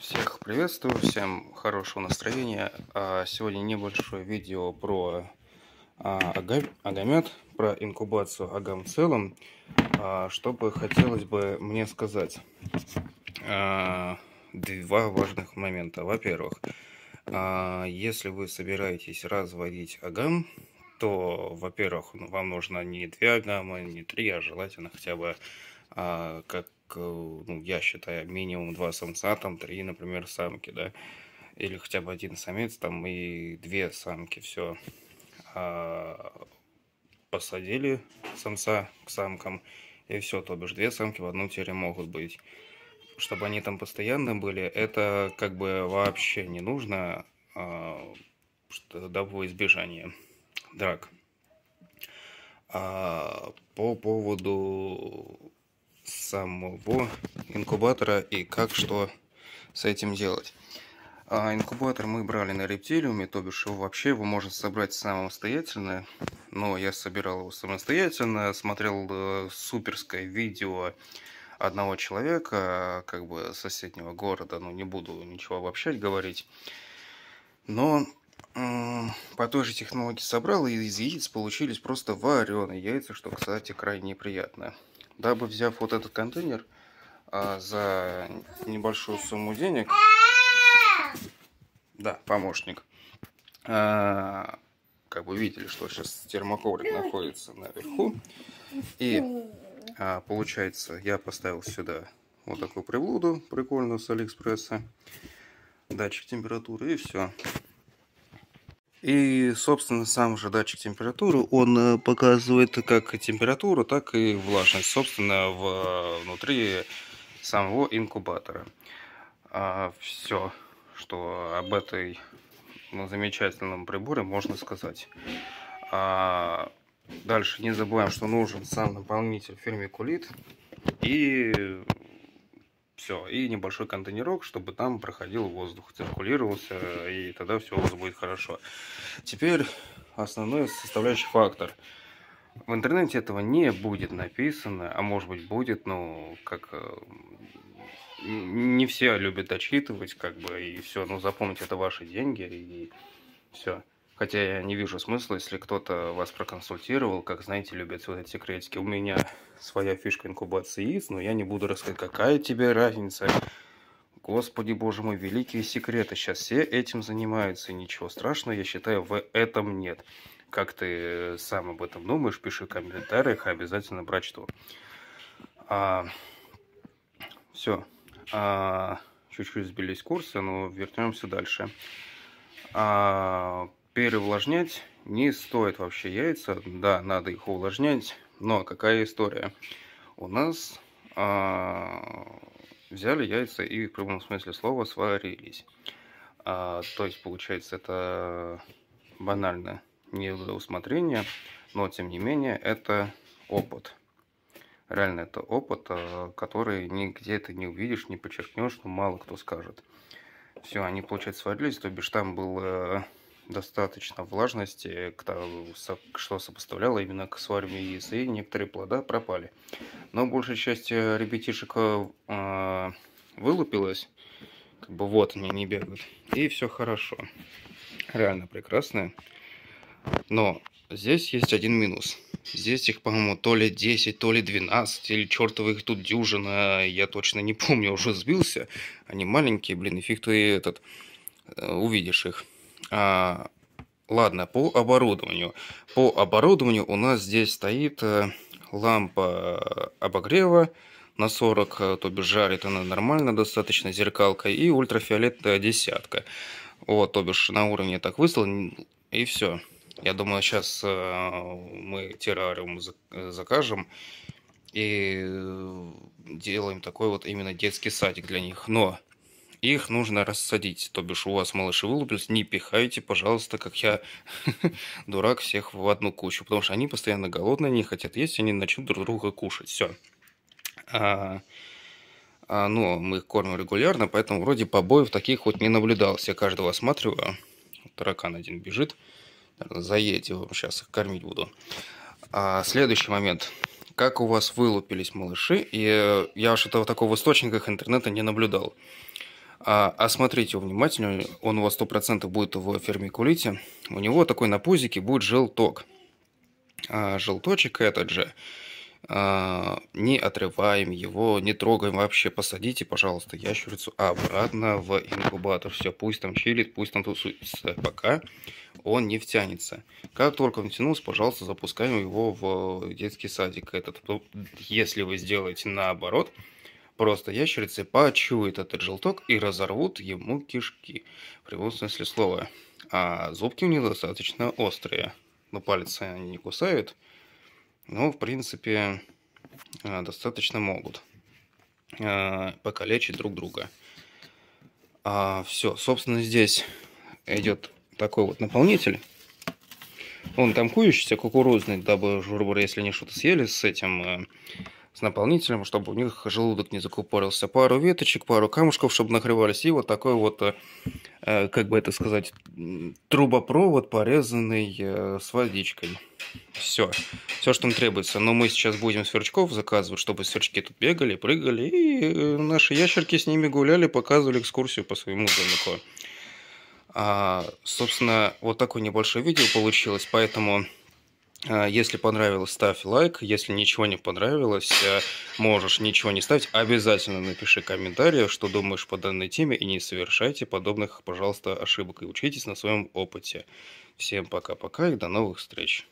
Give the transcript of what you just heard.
Всех приветствую, всем хорошего настроения. А, сегодня небольшое видео про а, агамет, про инкубацию агам в целом. А, что бы хотелось бы мне сказать. Два важных момента. Во-первых, если вы собираетесь разводить агам, то, во-первых, вам нужно не две агамы, не три, а желательно хотя бы как ну, я считаю, минимум два самца, там три, например, самки, да, или хотя бы один самец, там и две самки, все. А посадили самца к самкам, и все, то бишь две самки в одном теле могут быть. Чтобы они там постоянно были, это как бы вообще не нужно, а, дабы избежания драк. А по поводу самого инкубатора и как что с этим делать. А инкубатор мы брали на рептилиуме, то бишь его вообще его можно собрать самостоятельно, но я собирал его самостоятельно, смотрел э, суперское видео одного человека, как бы соседнего города, ну не буду ничего обобщать говорить, но по той же технологии собрал, и из яиц получились просто вареные яйца, что, кстати, крайне неприятно дабы взяв вот этот контейнер а, за небольшую сумму денег, да, помощник, а, как бы видели, что сейчас термоковрик находится наверху, и а, получается, я поставил сюда вот такую приблуду прикольную с Алиэкспресса, датчик температуры и все. И, собственно, сам же датчик температуры, он э, показывает как температуру, так и влажность, собственно, в, внутри самого инкубатора. А, все, что об этой ну, замечательном приборе можно сказать. А, дальше не забываем, что нужен сам наполнитель фирме Кулит. И все, и небольшой контейнерок, чтобы там проходил воздух, циркулировался, и тогда все у вас будет хорошо. Теперь основной составляющий фактор. В интернете этого не будет написано, а может быть будет, но как э, не все любят отчитывать, как бы, и все, ну запомните, это ваши деньги, и все. Хотя я не вижу смысла, если кто-то вас проконсультировал, как, знаете, любят вот эти секретики. У меня своя фишка инкубации яиц, но я не буду рассказывать, какая тебе разница. Господи, боже мой, великие секреты. Сейчас все этим занимаются, и ничего страшного, я считаю, в этом нет. Как ты сам об этом думаешь, пиши в комментариях, обязательно прочту. А, все. А, чуть-чуть сбились курсы, но вернемся дальше. А, переувлажнять не стоит вообще яйца. Да, надо их увлажнять, но какая история? У нас а, взяли яйца и в прямом смысле слова сварились. А, то есть, получается, это банально не до усмотрения, но тем не менее это опыт. Реально это опыт, а, который нигде ты не увидишь, не подчеркнешь, но мало кто скажет. Все, они, получается, сварились, то бишь там был э, достаточно влажности, что сопоставляло именно к свариванию яиц, и некоторые плода пропали. Но большая часть э, ребятишек э, вылупилась, как бы вот они не бегают, и все хорошо. Реально прекрасно. Но здесь есть один минус. Здесь их, по-моему, то ли 10, то ли 12, или чертовы их тут дюжина, я точно не помню, уже сбился. Они маленькие, блин, и фиг ты этот, э, увидишь их. А, ладно, по оборудованию. По оборудованию у нас здесь стоит э, лампа обогрева на 40, э, то бишь жарит она нормально достаточно, зеркалка и ультрафиолетная десятка. Вот, то бишь на уровне так выставлен и все. Я думаю, сейчас э, мы террариум закажем и делаем такой вот именно детский садик для них. Но их нужно рассадить. То бишь у вас малыши вылупились, не пихайте, пожалуйста, как я, дурак, всех в одну кучу. Потому что они постоянно голодные, не хотят есть, они начнут друг друга кушать. Все. А, а, ну, мы их кормим регулярно, поэтому вроде побоев таких вот не наблюдалось. Я каждого осматриваю. Таракан один бежит. Наверное, заедете, сейчас их кормить буду. А, следующий момент как у вас вылупились малыши, и э, я уж этого такого в источниках интернета не наблюдал. А, осмотрите его внимательно, он у вас 100% будет в фермикулите. У него такой на пузике будет желток. А, желточек этот же, а, не отрываем его, не трогаем вообще. Посадите, пожалуйста, ящерицу обратно в инкубатор. Все, пусть там чилит, пусть там тусуется, пока он не втянется. Как только он втянулся, пожалуйста, запускаем его в детский садик. Этот, если вы сделаете наоборот, Просто ящерицы почуют этот желток и разорвут ему кишки. В прямом смысле слова. А зубки у них достаточно острые. Но пальцы они не кусают. Но, в принципе, а, достаточно могут а, покалечить друг друга. А, все, собственно, здесь идет такой вот наполнитель. Он там кующийся, кукурузный, дабы журбуры, если они что-то съели с этим э, с наполнителем, чтобы у них желудок не закупорился. Пару веточек, пару камушков, чтобы нагревались. И вот такой вот, э, э, как бы это сказать, трубопровод, порезанный э, с водичкой. Все. Все, что нам требуется. Но мы сейчас будем сверчков заказывать, чтобы сверчки тут бегали, прыгали. И наши ящерки с ними гуляли, показывали экскурсию по своему домику. А, собственно, вот такое небольшое видео получилось, поэтому если понравилось, ставь лайк. Если ничего не понравилось, э, можешь ничего не ставить. Обязательно напиши комментарий, что думаешь по данной теме. И не совершайте подобных, пожалуйста, ошибок. И учитесь на своем опыте. Всем пока-пока и до новых встреч.